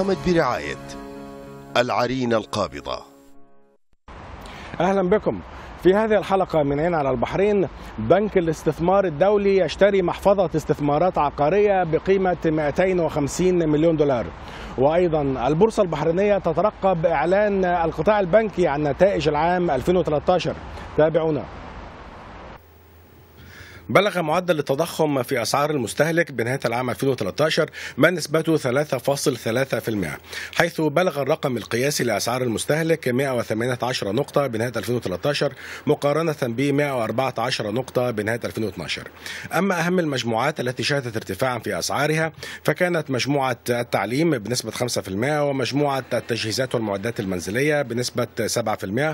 البرنامج برعاية العرين القابضة. أهلا بكم. في هذه الحلقة من عين على البحرين بنك الاستثمار الدولي يشتري محفظة استثمارات عقارية بقيمة 250 مليون دولار. وأيضا البورصة البحرينية تترقب إعلان القطاع البنكي عن نتائج العام 2013 تابعونا. بلغ معدل التضخم في أسعار المستهلك بنهاية العام 2013 ما نسبته 3.3% حيث بلغ الرقم القياسي لأسعار المستهلك 118 نقطة بنهاية 2013 مقارنة ب 114 نقطة بنهاية 2012 أما أهم المجموعات التي شهدت ارتفاعا في أسعارها فكانت مجموعة التعليم بنسبة 5% ومجموعة التجهيزات والمعدات المنزلية بنسبة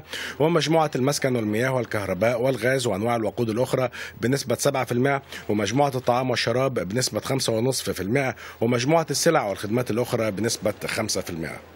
7% ومجموعة المسكن والمياه والكهرباء والغاز وأنواع الوقود الأخرى بنسبة 7% ومجموعة الطعام والشراب بنسبة 5.5% ومجموعة السلع والخدمات الأخرى بنسبة 5%.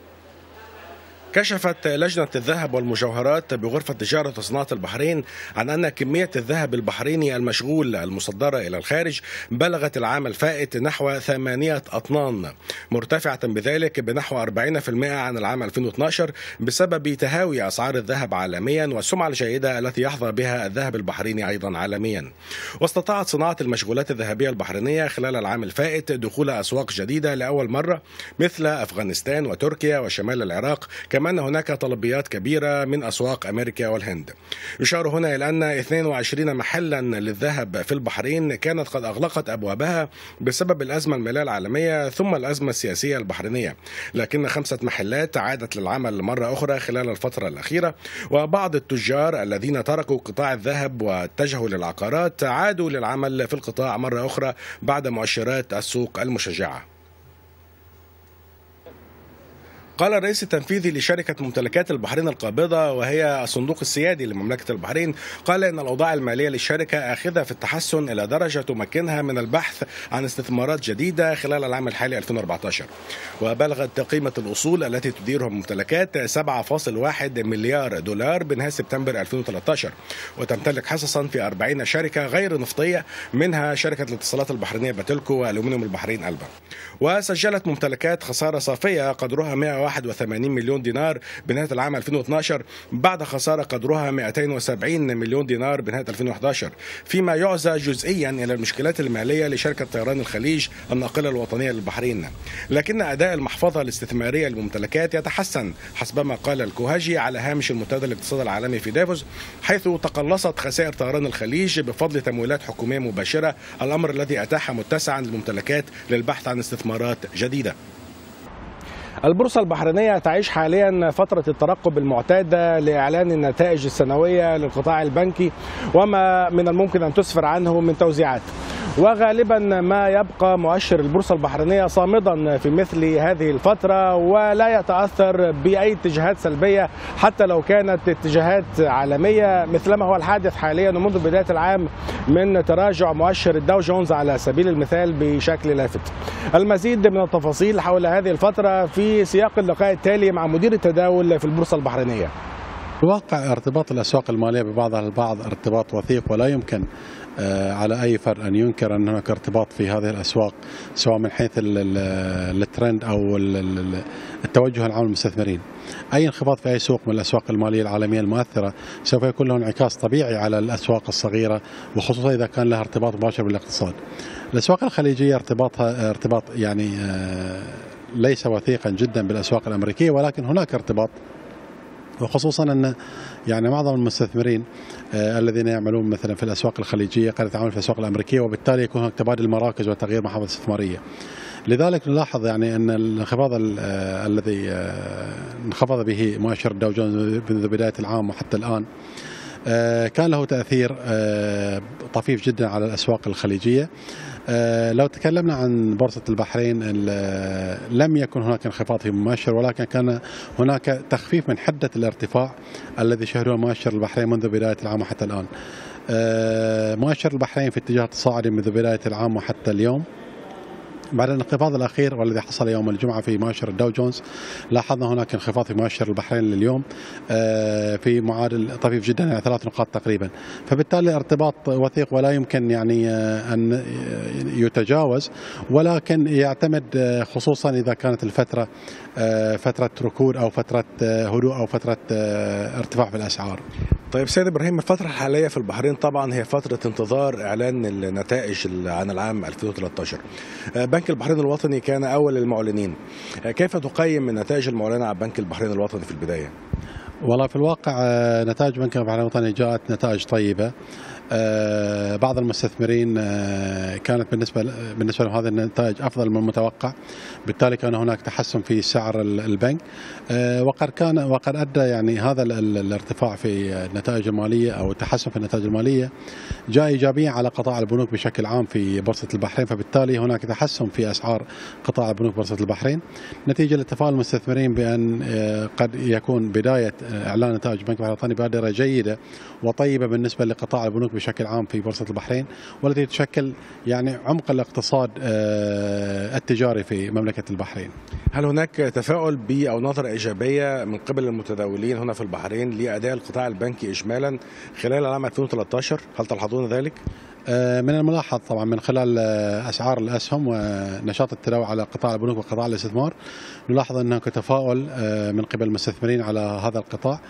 كشفت لجنة الذهب والمجوهرات بغرفة تجارة وصناعة البحرين عن أن كمية الذهب البحريني المشغول المصدرة إلى الخارج بلغت العام الفائت نحو ثمانية أطنان. مرتفعة بذلك بنحو 40% عن العام 2012 بسبب تهاوي أسعار الذهب عالميا والسمعة الجيدة التي يحظى بها الذهب البحريني أيضا عالميا. واستطاعت صناعة المشغولات الذهبية البحرينية خلال العام الفائت دخول أسواق جديدة لأول مرة مثل أفغانستان وتركيا وشمال العراق كما أن هناك طلبيات كبيرة من أسواق أمريكا والهند. يشار هنا إلى أن 22 محلا للذهب في البحرين كانت قد أغلقت أبوابها بسبب الأزمة المالية العالمية ثم الأزمة السياسية البحرينية. لكن خمسة محلات عادت للعمل مرة أخرى خلال الفترة الأخيرة وبعض التجار الذين تركوا قطاع الذهب واتجهوا للعقارات عادوا للعمل في القطاع مرة أخرى بعد مؤشرات السوق المشجعة. قال الرئيس التنفيذي لشركة ممتلكات البحرين القابضة وهي الصندوق السيادي لمملكة البحرين قال إن الأوضاع المالية للشركة آخذة في التحسن إلى درجة تمكنها من البحث عن استثمارات جديدة خلال العام الحالي 2014 وبلغت قيمة الأصول التي تديرها الممتلكات 7.1 مليار دولار بنهاية سبتمبر 2013 وتمتلك حصصا في 40 شركة غير نفطية منها شركة الاتصالات البحرينية باتلكو وألومنيوم البحرين ألبا. وسجلت ممتلكات خسارة صافية قدرها 181 مليون دينار بنهاية العام 2012 بعد خسارة قدرها 270 مليون دينار بنهاية 2011 فيما يعزى جزئيا إلى المشكلات المالية لشركة طيران الخليج الناقلة الوطنية للبحرين. لكن أداء المحفظة الاستثمارية للممتلكات يتحسن حسبما قال الكوهجي على هامش المنتدى الاقتصادي العالمي في دافوس حيث تقلصت خسائر طيران الخليج بفضل تمويلات حكومية مباشرة الأمر الذي أتاح متسعا للممتلكات للبحث عن استثمارات جديدة. البورصة البحرينية تعيش حاليا فترة الترقب المعتادة لإعلان النتائج السنوية للقطاع البنكي وما من الممكن أن تسفر عنه من توزيعات. وغالبا ما يبقى مؤشر البورصة البحرينية صامدا في مثل هذه الفترة ولا يتأثر بأي اتجاهات سلبية حتى لو كانت اتجاهات عالمية مثلما هو الحادث حاليا ومنذ بداية العام من تراجع مؤشر الداو جونز على سبيل المثال بشكل لافت. المزيد من التفاصيل حول هذه الفترة في سياق اللقاء التالي مع مدير التداول في البورصة البحرينية. الواقع ارتباط الأسواق المالية ببعضها البعض ارتباط وثيق ولا يمكن على أي فرد أن ينكر أن هناك ارتباط في هذه الأسواق سواء من حيث الترند أو التوجه العام للمستثمرين. أي انخفاض في أي سوق من الأسواق المالية العالمية المؤثرة سوف يكون له انعكاس طبيعي على الأسواق الصغيرة وخصوصا إذا كان لها ارتباط مباشر بالاقتصاد. الأسواق الخليجية ارتباطها ارتباط يعني ليس وثيقا جدا بالأسواق الأمريكية ولكن هناك ارتباط وخصوصا أن يعني معظم المستثمرين آه الذين يعملون مثلا في الأسواق الخليجية قد يتعاملون في الأسواق الأمريكية وبالتالي يكون هناك تبادل مراكز وتغيير محافظ استثمارية. لذلك نلاحظ يعني أن الانخفاض آه الذي آه انخفض به مؤشر الداو جونز منذ بداية العام وحتى الآن كان له تأثير طفيف جدا على الأسواق الخليجية. لو تكلمنا عن بورصة البحرين لم يكن هناك انخفاض في مؤشر ولكن كان هناك تخفيف من حدة الارتفاع الذي شهده مؤشر البحرين منذ بداية العام وحتى الآن. مؤشر البحرين في اتجاه تصاعدي منذ بداية العام وحتى اليوم بعد الانخفاض الأخير والذي حصل يوم الجمعة في مؤشر الداو جونز لاحظنا هناك انخفاض في مؤشر البحرين لليوم آه، في معادل طفيف جدا يعني ثلاث نقاط تقريبا فبالتالي ارتباط وثيق ولا يمكن يعني آه، أن يتجاوز ولكن يعتمد آه، خصوصا إذا كانت الفترة فترة ركود أو فترة هدوء أو فترة ارتفاع في الأسعار طيب سيد إبراهيم الفترة الحالية في البحرين طبعا هي فترة انتظار إعلان النتائج عن العام 2013. بنك البحرين الوطني كان أول المعلنين. آه، كيف تقيم من نتائج المعلنة عن بنك البحرين الوطني في البداية؟ والله في الواقع آه، نتائج بنك البحرين الوطني جاءت نتائج طيبة بعض المستثمرين آه، كانت بالنسبة بالنسبة لهم هذه النتائج أفضل من المتوقع. بالتالي كان هناك تحسن في سعر البنك. آه، وقد كان وقد أدى يعني هذا الارتفاع في النتائج المالية أو التحسن في النتائج المالية جاء إيجابيا على قطاع البنوك بشكل عام في بورصة البحرين. فبالتالي هناك تحسن في أسعار قطاع البنوك بورصة البحرين. نتيجة لتفاؤل المستثمرين بأن قد يكون بداية إعلان نتائج بنك الوطني بأدرة جيدة وطيبة بالنسبة لقطاع البنوك بشكل عام في بورصة البحرين والتي تشكل يعني عمق الاقتصاد آه، التجاري في مملكة البحرين. هل هناك تفاؤل ب أو نظرة إيجابية من قبل المتداولين هنا في البحرين لأداء القطاع البنكي إجمالا خلال العام 2013 هل تلحظون ذلك؟ آه، من الملاحظ طبعا من خلال آه، أسعار الأسهم ونشاط التداول على قطاع البنوك وقطاع الاستثمار نلاحظ ان هناك تفاؤل من قبل المستثمرين على هذا القطاع.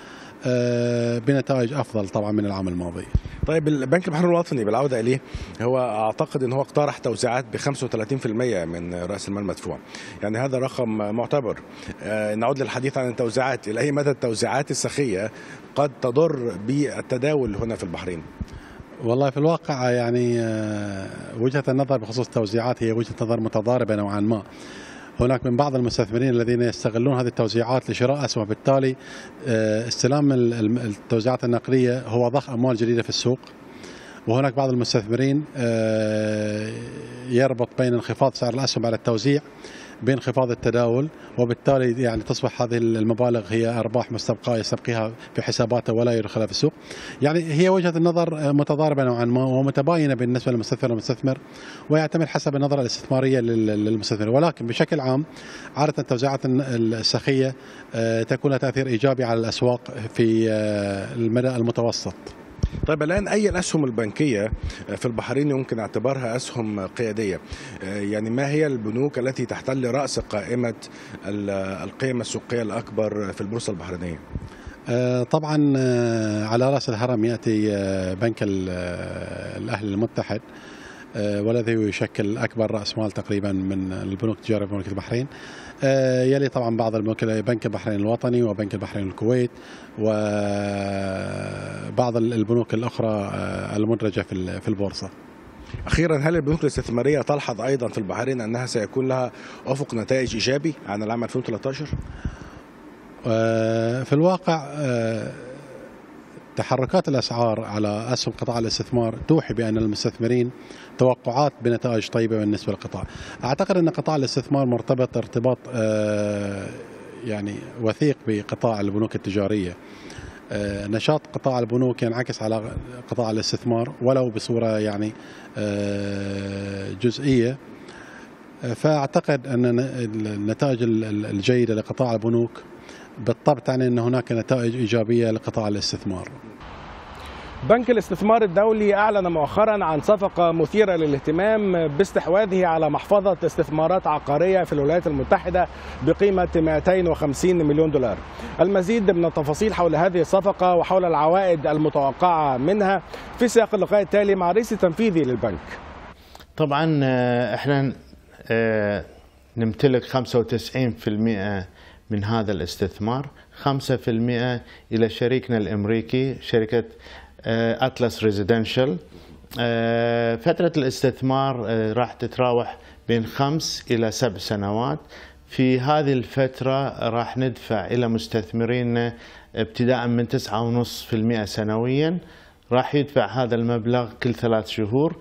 بنتائج أفضل طبعا من العام الماضي. طيب البنك البحرين الوطني بالعودة إليه هو أعتقد إن هو اقترح توزيعات ب 35% من رأس المال المدفوع. يعني هذا رقم معتبر. آه، نعود للحديث عن التوزيعات، إلى أي مدى التوزيعات السخية قد تضر بالتداول هنا في البحرين؟ والله في الواقع يعني آه، وجهة النظر بخصوص التوزيعات هي وجهة نظر متضاربة نوعا ما. هناك من بعض المستثمرين الذين يستغلون هذه التوزيعات لشراء أسهم. بالتالي آه، استلام التوزيعات النقدية هو ضخ أموال جديدة في السوق. وهناك بعض المستثمرين آه، يربط بين انخفاض سعر الأسهم بعد التوزيع بانخفاض التداول وبالتالي يعني تصبح هذه المبالغ هي أرباح مستبقاة يستبقيها في حساباته ولا يدخلها في السوق. يعني هي وجهة النظر متضاربة نوعا ما ومتباينة بالنسبة للمستثمر والمستثمر ويعتمد حسب النظرة الاستثمارية للمستثمر ولكن بشكل عام عادة التوزيعات السخية آه، تكون لها تأثير إيجابي على الأسواق في آه، المدى المتوسط. طيب الآن أي الأسهم البنكية في البحرين يمكن اعتبارها أسهم قيادية؟ يعني ما هي البنوك التي تحتل رأس قائمة القيم السوقية الأكبر في البورصة البحرينية؟ آه، طبعا آه، على رأس الهرم يأتي آه، بنك الأهلي المتحد والذي يشكل أكبر رأس مال تقريبا من البنوك التجاريه في مملكه البحرين. يلي طبعا بعض البنوك بنك البحرين الوطني وبنك البحرين الكويت وبعض البنوك الأخرى آه، المدرجة في البورصة. أخيرا هل البنوك الاستثمارية تلحظ أيضا في البحرين أنها سيكون لها أفق نتائج إيجابي عن العام 2013؟ آه، في الواقع تحركات الأسعار على أسهم قطاع الاستثمار توحي بأن المستثمرين توقعات بنتائج طيبة بالنسبة للقطاع. أعتقد أن قطاع الاستثمار مرتبط ارتباط آه، يعني وثيق بقطاع البنوك التجارية. آه، نشاط قطاع البنوك ينعكس على قطاع الاستثمار ولو بصورة يعني آه، جزئية فأعتقد أن النتائج الجيدة لقطاع البنوك بالطبع تعني إن هناك نتائج إيجابية لقطاع الاستثمار. بنك الاستثمار الدولي أعلن مؤخرا عن صفقة مثيرة للاهتمام باستحواذه على محفظة استثمارات عقارية في الولايات المتحدة بقيمة 250 مليون دولار المزيد من التفاصيل حول هذه الصفقة وحول العوائد المتوقعة منها في سياق اللقاء التالي مع رئيس التنفيذي للبنك طبعا آه، إحنا آه، نمتلك 95% من هذا الاستثمار. 5% إلى شريكنا الأمريكي شركة أتلس آه، ريزيدنشال آه، فترة الاستثمار آه، راح تتراوح بين خمس إلى سبع سنوات. في هذه الفترة راح ندفع إلى مستثمرين ابتداء من 9.5% سنويا. راح يدفع هذا المبلغ كل ثلاث شهور.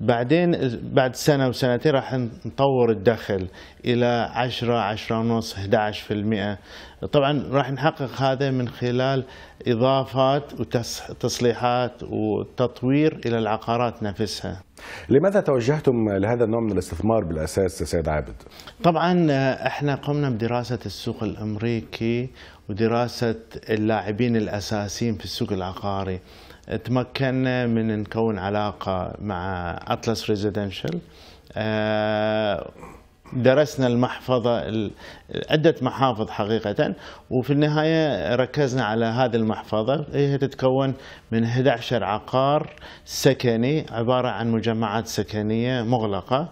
بعدين بعد سنة وسنتين راح نطور الدخل إلى 10 10 ونص 11% طبعا راح نحقق هذا من خلال إضافات وتصليحات وتطوير إلى العقارات نفسها لماذا توجهتم لهذا النوع من الاستثمار بالأساس سيد عابد؟ طبعا آه، إحنا قمنا بدراسة السوق الأمريكي ودراسة اللاعبين الأساسيين في السوق العقاري. تمكنا من نكون علاقة مع اطلس ريزيدنشال درسنا المحفظة عدة محافظ حقيقة. وفي النهاية ركزنا على هذه المحفظة. هي تتكون من 11 عقار سكني عبارة عن مجمعات سكنية مغلقة.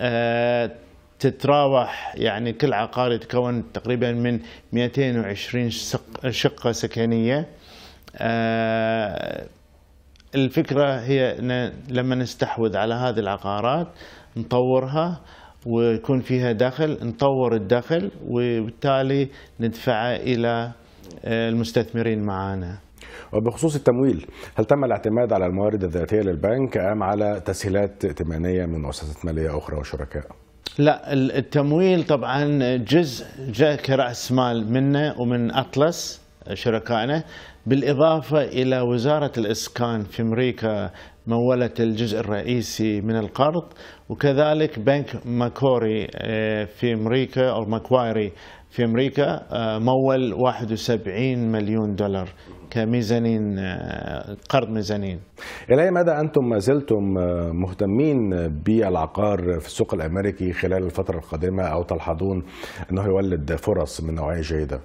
آه، تتراوح يعني كل عقار يتكون تقريبا من 220 شقة سكنية. آه، الفكرة هي لما نستحوذ على هذه العقارات نطورها ويكون فيها دخل نطور الدخل وبالتالي ندفعه إلى آه، المستثمرين معنا وبخصوص التمويل هل تم الاعتماد على الموارد الذاتية للبنك أم على تسهيلات ائتمانية من مؤسسات مالية أخرى وشركاء؟ لا التمويل طبعا جزء جاء كرأس مال منا ومن أطلس شركائنا بالإضافة إلى وزارة الإسكان في أمريكا مولت الجزء الرئيسي من القرض وكذلك بنك ماكوري آه، في أمريكا أو ماكوايري في أمريكا آه، مول 71 مليون دولار كميزانين آه، قرض ميزانين إلى مدى أنتم ما زلتم مهتمين بالعقار في السوق الأمريكي خلال الفترة القادمة أو تلحظون أنه يولد فرص من نوعية جيدة؟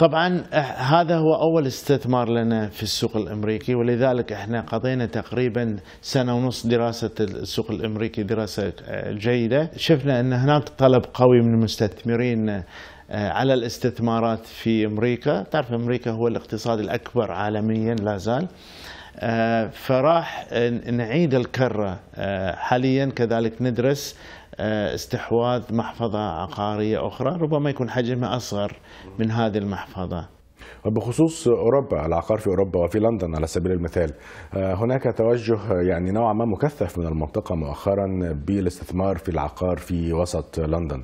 طبعا هذا هو أول استثمار لنا في السوق الأمريكي ولذلك إحنا قضينا تقريبا سنة ونص دراسة السوق الأمريكي دراسة جيدة. شفنا أن هناك طلب قوي من المستثمرين آه، على الاستثمارات في أمريكا. تعرف أمريكا هو الاقتصاد الأكبر عالميا لا زال. فراح نعيد الكرة حاليا كذلك ندرس استحواذ محفظة عقارية أخرى ربما يكون حجمها أصغر من هذه المحفظة. وبخصوص أوروبا العقار في أوروبا وفي لندن على سبيل المثال آه، هناك توجه يعني نوعا ما مكثف من المنطقة مؤخرا بالاستثمار في العقار في وسط لندن.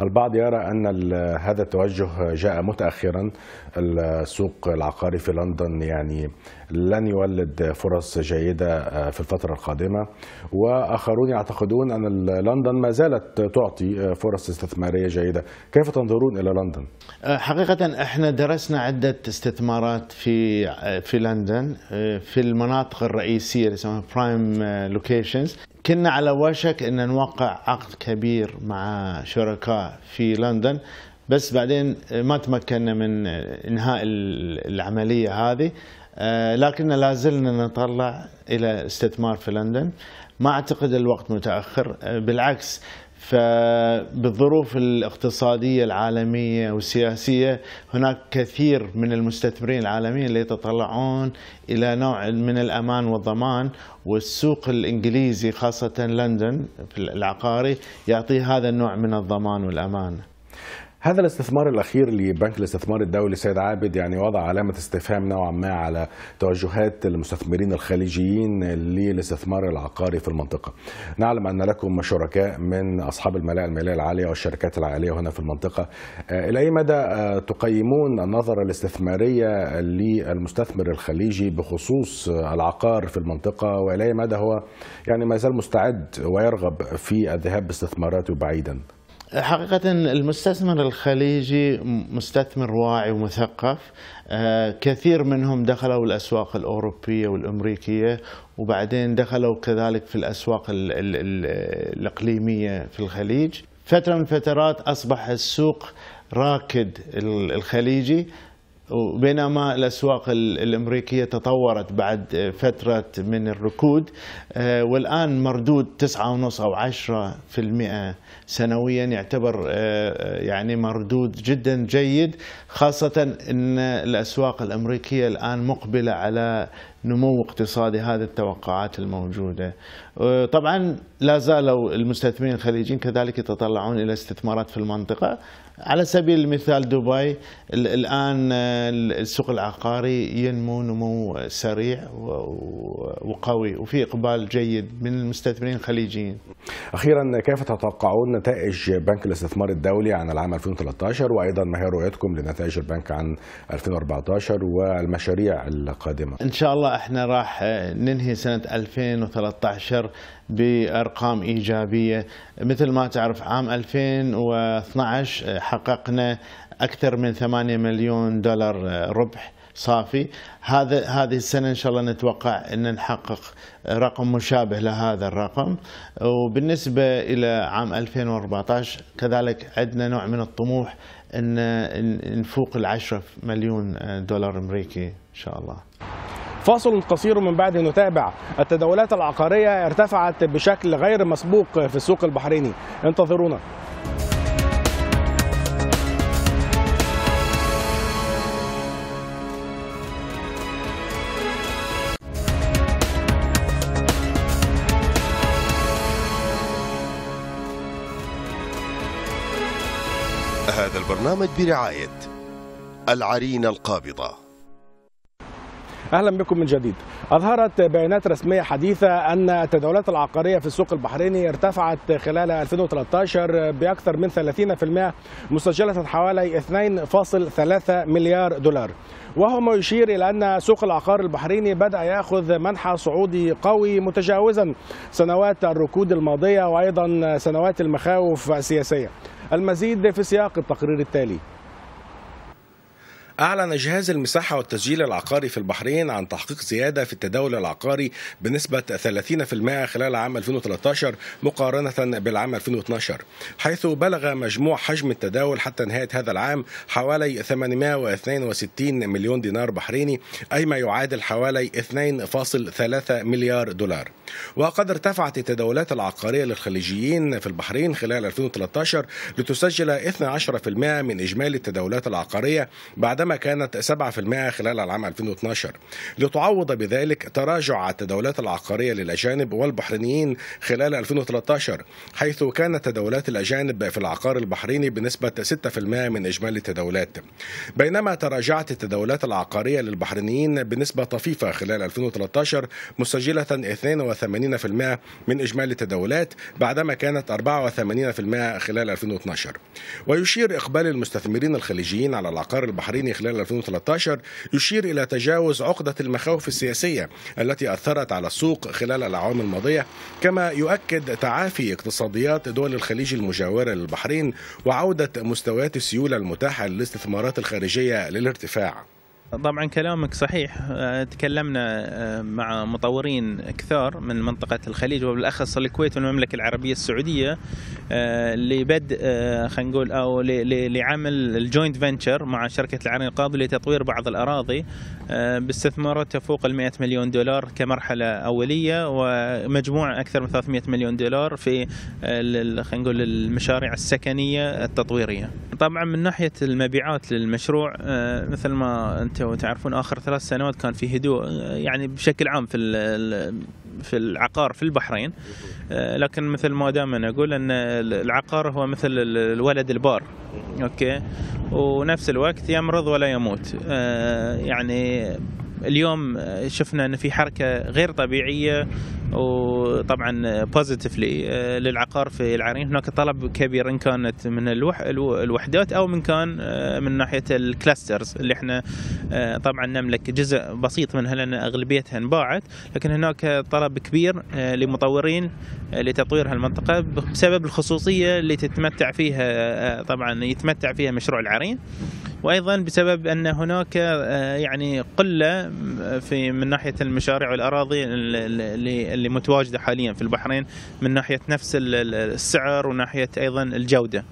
البعض يرى أن هذا التوجه جاء متاخرا السوق العقاري في لندن يعني لن يولد فرص جيدة آه، في الفترة القادمة وآخرون يعتقدون أن لندن ما زالت تعطي فرص استثمارية جيدة، كيف تنظرون إلى لندن؟ آه، حقيقة إحنا درسنا عدة استثمارات في في لندن في المناطق الرئيسية اللي يسمونها prime locations كنا على وشك إن نوقع عقد كبير مع شركاء في لندن بس بعدين ما تمكنا من إنهاء العملية هذه لكن لا زلنا نطلع إلى استثمار في لندن. ما أعتقد الوقت متأخر بالعكس فبالظروف الاقتصادية العالمية والسياسية هناك كثير من المستثمرين العالميين اللي يتطلعون إلى نوع من الأمان والضمان والسوق الإنجليزي خاصة لندن في العقاري يعطي هذا النوع من الضمان والأمان. هذا الاستثمار الأخير لبنك الاستثمار الدولي سيد عابد يعني وضع علامة استفهام نوعا ما على توجهات المستثمرين الخليجيين للاستثمار العقاري في المنطقة. نعلم أن لكم شركاء من أصحاب الملاءه الماليه العالية والشركات العالية هنا في المنطقة. آه، إلى أي مدى آه، تقيمون النظرة الاستثمارية للمستثمر الخليجي بخصوص العقار في المنطقة وإلى أي مدى هو يعني ما زال مستعد ويرغب في الذهاب باستثماراته بعيدا؟ حقيقة المستثمر الخليجي مستثمر واعي ومثقف. آه، كثير منهم دخلوا الأسواق الأوروبية والأمريكية وبعدين دخلوا كذلك في الأسواق الإقليمية في الخليج. فترة من الفترات أصبح السوق راكد الخليجي. وبينما الأسواق الأمريكية تطورت بعد فترة من الركود آه، والآن مردود 9.5 أو 10% سنويا يعتبر آه، يعني مردود جدا جيد خاصة أن الأسواق الأمريكية الآن مقبلة على نمو اقتصادي هذه التوقعات الموجودة. آه، طبعا لا زالوا المستثمرين الخليجيين كذلك يتطلعون إلى استثمارات في المنطقة على سبيل المثال دبي الآن آه، السوق العقاري ينمو نمو سريع وقوي وفي إقبال جيد من المستثمرين الخليجيين. أخيرا كيف تتوقعون نتائج بنك الاستثمار الدولي عن العام 2013 وأيضا ما هي رؤيتكم لنتائج البنك عن 2014 والمشاريع القادمة؟ إن شاء الله إحنا راح ننهي سنة 2013 بأرقام إيجابية. مثل ما تعرف عام 2012 حققنا أكثر من 8 مليون دولار ربح صافي. هذا هذه السنة إن شاء الله نتوقع إن نحقق رقم مشابه لهذا الرقم. وبالنسبة إلى عام 2014 كذلك عندنا نوع من الطموح ان نفوق العشرة مليون دولار أمريكي إن شاء الله. فاصل قصير من بعد نتابع. التداولات العقارية ارتفعت بشكل غير مسبوق في السوق البحريني. انتظرونا. البرنامج برعاية العرين القابضة أهلا بكم من جديد. أظهرت بيانات رسمية حديثة أن التداولات العقارية في السوق البحريني ارتفعت خلال 2013 بأكثر من 30% مسجلة حوالي 2.3 مليار دولار. وهو ما يشير إلى أن سوق العقار البحريني بدأ يأخذ منحى صعودي قوي متجاوزا سنوات الركود الماضية وأيضا سنوات المخاوف السياسية. المزيد في سياق التقرير التالي. أعلن جهاز المساحة والتسجيل العقاري في البحرين عن تحقيق زيادة في التداول العقاري بنسبة 30% خلال عام 2013 مقارنة بالعام 2012 حيث بلغ مجموع حجم التداول حتى نهاية هذا العام حوالي 862 مليون دينار بحريني أي ما يعادل حوالي 2.3 مليار دولار. وقد ارتفعت التداولات العقارية للخليجيين في البحرين خلال 2013 لتسجل 12% من إجمالي التداولات العقارية بعد بعدما كانت 7% خلال العام 2012 لتعوض بذلك تراجع التداولات العقارية للأجانب والبحرينيين خلال 2013 حيث كانت تداولات الأجانب في العقار البحريني بنسبة 6% من إجمالي التداولات. بينما تراجعت التداولات العقارية للبحرينيين بنسبة طفيفة خلال 2013 مسجلة 82% من إجمالي التداولات بعدما كانت 84% خلال 2012 ويشير إقبال المستثمرين الخليجيين على العقار البحريني خلال 2013 يشير إلى تجاوز عقدة المخاوف السياسية التي أثرت على السوق خلال الأعوام الماضية كما يؤكد تعافي اقتصاديات دول الخليج المجاورة للبحرين وعودة مستويات السيولة المتاحة للاستثمارات الخارجية للارتفاع. طبعا كلامك صحيح. تكلمنا مع مطورين كثار من منطقة الخليج وبالأخص الكويت والمملكة العربية السعودية لبدء خلينا نقول أو لعمل الجوينت فينتشر مع شركة العرين القاضي لتطوير بعض الأراضي باستثمارات تفوق ال 100 مليون دولار كمرحلة أولية ومجموع أكثر من 300 مليون دولار في خلينا نقول المشاريع السكنية التطويرية. طبعا من ناحية المبيعات للمشروع مثل ما أنتم تعرفون آخر ثلاث سنوات كان في هدوء يعني بشكل عام في في العقار في البحرين. لكن مثل ما دائما أقول أن العقار هو مثل الولد البار. okay؟ ونفس الوقت يمرض ولا يموت. يعني اليوم شفنا إن في حركة غير طبيعية وطبعا positively للعقار في العرين هناك طلب كبير إن كانت من الوح الوحدات أو من كان من ناحية الكلاسترز اللي إحنا طبعا نملك جزء بسيط منها لأن أغلبيتها انباعت. لكن هناك طلب كبير لمطورين لتطوير هالمنطقة بسبب الخصوصية اللي تتمتع فيها طبعا يتمتع فيها مشروع العرين وأيضا بسبب أن هناك يعني قلة في من ناحية المشاريع والأراضي اللي اللي متواجدة حاليا في البحرين من ناحية نفس السعر وناحية أيضا الجودة.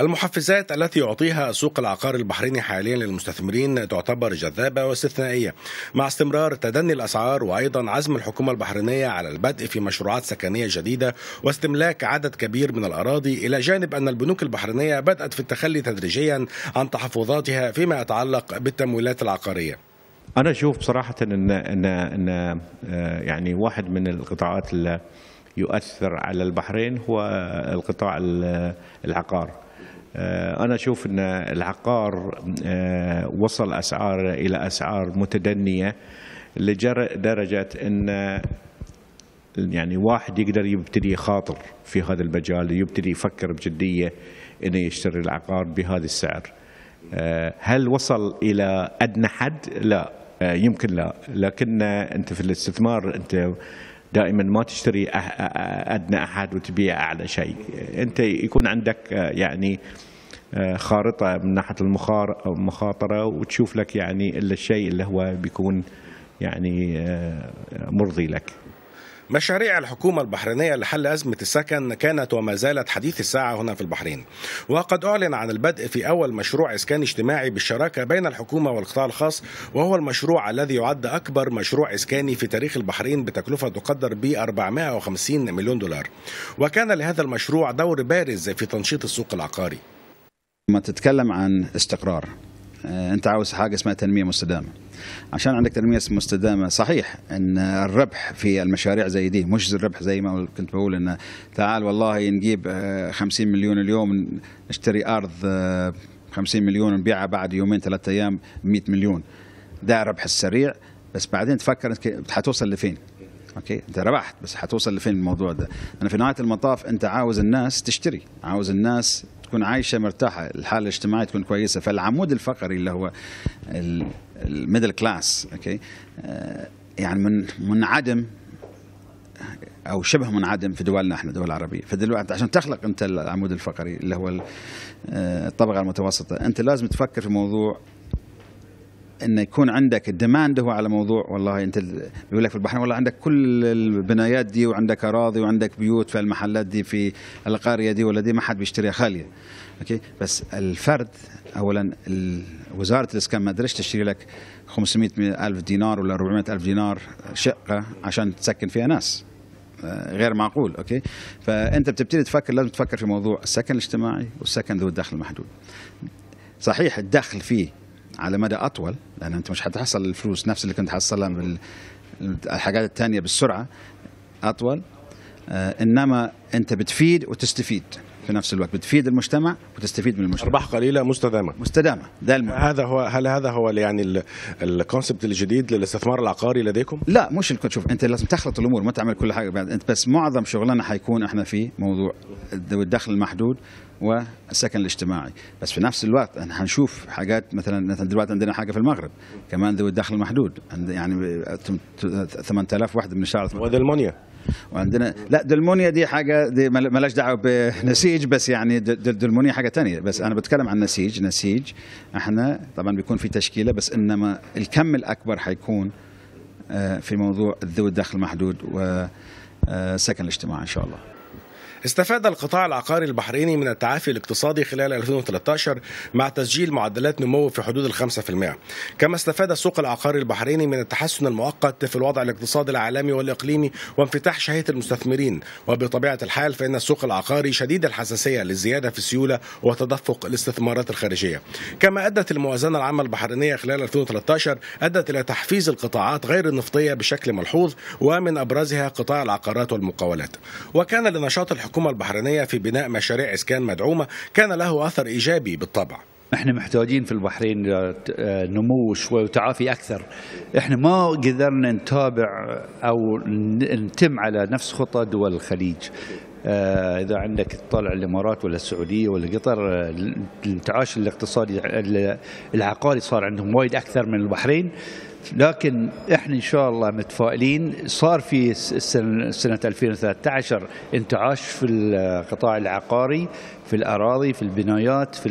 المحفزات التي يعطيها سوق العقار البحريني حاليا للمستثمرين تعتبر جذابة واستثنائية مع استمرار تدني الأسعار وأيضا عزم الحكومة البحرينية على البدء في مشروعات سكنية جديدة واستملاك عدد كبير من الأراضي إلى جانب أن البنوك البحرينية بدأت في التخلي تدريجيا عن تحفظاتها فيما يتعلق بالتمويلات العقارية. أنا أشوف بصراحة ان ان ان يعني واحد من القطاعات اللي يؤثر على البحرين هو القطاع العقار. أنا أشوف إن العقار وصل أسعار إلى أسعار متدنية لدرجة إن يعني واحد يقدر يبتدي يخاطر في هذا المجال يبتدي يفكر بجدية إنه يشتري العقار بهذا السعر. هل وصل إلى أدنى حد؟ لا. آه، يمكن لا. لكن أنت في الاستثمار أنت دائما ما تشتري أه- أدنى أحد وتبيع أعلى شيء. أنت يكون عندك آه، يعني آه، خارطة من ناحية المخاطرة وتشوف لك يعني إلا الشيء اللي هو بيكون يعني آه، مرضي لك. مشاريع الحكومة البحرينية لحل أزمة السكن كانت وما زالت حديث الساعة هنا في البحرين. وقد أعلن عن البدء في أول مشروع إسكان اجتماعي بالشراكة بين الحكومة والقطاع الخاص وهو المشروع الذي يعد أكبر مشروع إسكاني في تاريخ البحرين بتكلفة تقدر ب 450 مليون دولار. وكان لهذا المشروع دور بارز في تنشيط السوق العقاري. لما تتكلم عن استقرار. انت عاوز حاجة اسمها تنمية مستدامة. عشان عندك تنمية مستدامة صحيح إن الربح في المشاريع زي دي مش الربح زي ما كنت بقول إن تعال والله نجيب آه، 50 مليون اليوم نشتري أرض آه، 50 مليون نبيعها بعد يومين ثلاثة أيام 100 مليون. ده الربح السريع بس بعدين تفكر حتوصل لفين؟ okay؟ أنت ربحت بس حتوصل لفين الموضوع ده؟ أنا في نهاية المطاف أنت عاوز الناس تشتري عاوز الناس تكون عايشة مرتاحة الحالة الاجتماعية تكون كويسة. فالعمود الفقري اللي هو ال middle class okay؟ آه، يعني من منعدم أو شبه منعدم في دولنا إحنا دول عربية. فدلوقتي عشان تخلق أنت العمود الفقري اللي هو آه، الطبقة المتوسطة أنت لازم تفكر في موضوع انه يكون عندك ال demand هو على موضوع والله أنت بيقول لك في البحرين والله عندك كل البنايات دي وعندك أراضي وعندك بيوت في المحلات دي في القرية دي ولا دي ما حد بيشتريها خالية. okay؟ بس الفرد اولا وزارة الإسكان ما قدرتش تشتري لك 500 ألف دينار ولا 400 ألف دينار شقة عشان تسكن فيها ناس. آه، غير معقول okay؟ فأنت بتبتدي تفكر لازم تفكر في موضوع السكن الاجتماعي والسكن ذو الدخل المحدود. صحيح الدخل فيه على مدى أطول لأن أنت مش حتحصل الفلوس نفس اللي كنت حصلها من الحاجات الثانية بالسرعة أطول. آه إنما أنت بتفيد وتستفيد. في نفس الوقت. بتفيد المجتمع وتستفيد من المجتمع. أرباح قليلة مستدامة. مستدامة. ده المهم. هذا هو هل هذا هو يعني ال- الكونسبت الجديد للاستثمار العقاري لديكم؟ لا مش الكل شوف أنت لازم تخلط الأمور ما تعمل كل حاجة بعد. أنت بس معظم شغلنا حيكون إحنا في موضوع الدخل المحدود والسكن الاجتماعي. بس في نفس الوقت إحنا حنشوف حاجات مثلا مثلا دلوقتي عندنا حاجة في المغرب كمان ذوي الدخل المحدود. يعني 8000 وحده من الشهر ودلمونيا وعندنا لا دلمونيا دي حاجة دي ملاش دعوة بنسيج بس يعني دلمونيا حاجة تانية. بس أنا بتكلم عن نسيج. نسيج إحنا طبعا بيكون في تشكيلة بس إنما الكم الأكبر حيكون آه، في موضوع ذوي الدخل المحدود وسكن الاجتماع إن شاء الله. استفاد القطاع العقاري البحريني من التعافي الاقتصادي خلال 2013 مع تسجيل معدلات نمو في حدود ال 5% كما استفاد السوق العقاري البحريني من التحسن المؤقت في الوضع الاقتصادي العالمي والإقليمي وانفتاح شهية المستثمرين. وبطبيعة الحال فإن السوق العقاري شديد الحساسية للزيادة في السيولة وتدفق الاستثمارات الخارجية. كما أدت الموازنة العامة البحرينية خلال 2013 أدت إلى تحفيز القطاعات غير النفطية بشكل ملحوظ ومن أبرزها قطاع العقارات والمقاولات. وكان لنشاط الحكومة البحرينية في بناء مشاريع إسكان مدعومة كان له أثر إيجابي بالطبع. إحنا محتاجين في البحرين آه، نمو شوي وتعافي أكثر. إحنا ما قدرنا نتابع أو نتم على نفس خطى دول الخليج. آه، إذا عندك تطلع الإمارات ولا السعودية ولا قطر آه، الانتعاش الاقتصادي ال- العقاري صار عندهم وايد أكثر من البحرين. لكن إحنا إن شاء الله متفائلين. صار في سنة 2013 انتعاش في القطاع العقاري في الأراضي في البنايات في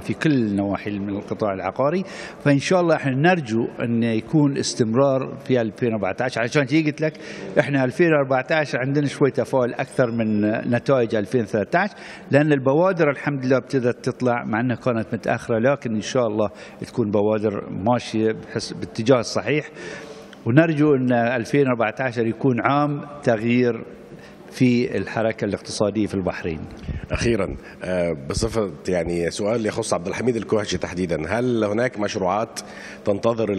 في كل النواحي من القطاع العقاري. فإن شاء الله إحنا نرجو إن يكون استمرار في 2014 عشان كذي قلت لك إحنا 2014 عندنا شوي تفاؤل أكثر من نتائج 2013 لأن البوادر الحمد لله ابتدت تطلع مع إنها كانت متأخرة لكن إن شاء الله تكون بوادر ماشية باتجاه الصحيح ونرجو أن 2014 يكون عام تغيير في الحركة الاقتصادية في البحرين. أخيرا آه، بصفة يعني سؤال يخص عبد الحميد الكوهجي تحديدا. هل هناك مشروعات تنتظر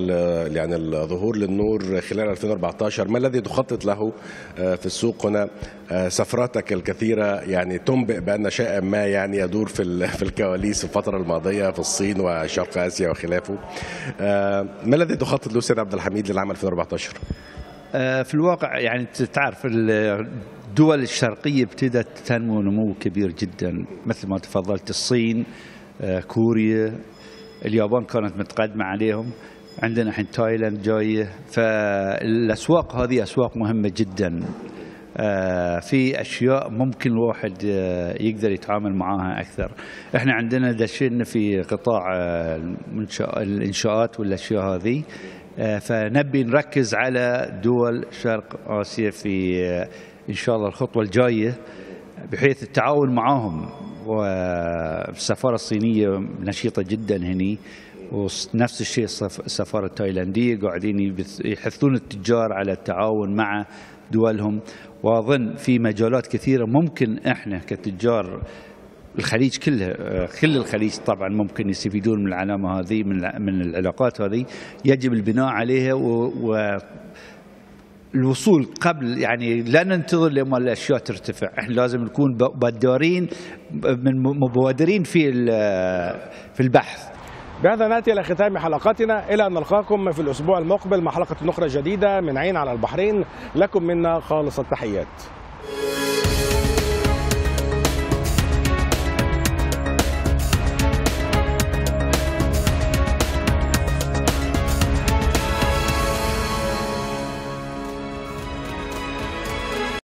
يعني الظهور للنور خلال 2014 ما الذي تخطط له آه، في السوق هنا؟ آه، سفراتك الكثيرة يعني تنبئ بأن شيئا ما يعني يدور في في الكواليس في الفترة الماضية في الصين وشرق آسيا وخلافه. ما الذي تخطط له سيد عبد الحميد للعام 2014 آه، في الواقع يعني تعرف الدول الشرقية ابتدت تنمو نمو كبير جدا مثل ما تفضلت الصين آه، كوريا اليابان كانت متقدمة عليهم عندنا الحين تايلاند جاية. فالأسواق هذه أسواق مهمة جدا. آه، في أشياء ممكن الواحد آه، يقدر يتعامل معاها أكثر. إحنا عندنا دشينا في قطاع الإنشاءات والأشياء هذه. فنبي نركز على دول شرق آسيا في إن شاء الله الخطوة الجاية بحيث التعاون معاهم. والسفاره الصينية نشيطة جدا هني ونفس الشيء السف- السفارة التايلاندية قاعدين يحثون التجار على التعاون مع دولهم. وأظن في مجالات كثيرة ممكن إحنا كتجار الخليج كله آه، كل الخليج طبعا ممكن يستفيدون من العلامة هذه من من العلاقات هذه. يجب البناء عليها و الوصول قبل يعني لا ننتظر لما الأشياء ترتفع. إحنا لازم نكون بادرين من مبادرين في في البحث. بهذا نأتي إلى ختام حلقتنا. إلى أن نلقاكم في الأسبوع المقبل مع حلقة أخرى جديدة من عين على البحرين. لكم منا خالص التحيات.